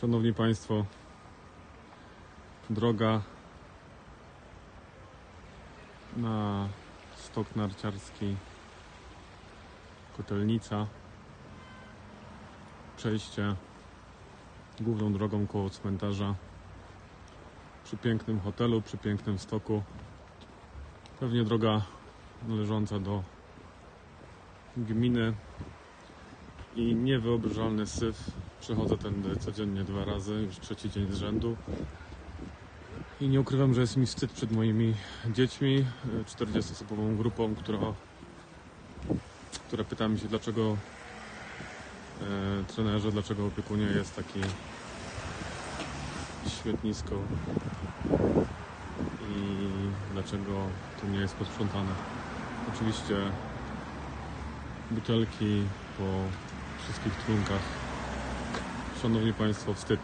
Szanowni Państwo, droga na stok narciarski Kotelnica, przejście główną drogą koło cmentarza przy pięknym hotelu, przy pięknym stoku. Pewnie droga należąca do gminy i niewyobrażalny syf. Przechodzę tędy codziennie dwa razy, już trzeci dzień z rzędu. I nie ukrywam, że jest mi wstyd przed moimi dziećmi, e, 40-osobową grupą, która, która pyta mi się, dlaczego e, trenerze, dlaczego opiekunie jest taki śmietnisko i dlaczego to nie jest posprzątane. Oczywiście butelki po wszystkich trunkach. Szanowni Państwo, wstyd.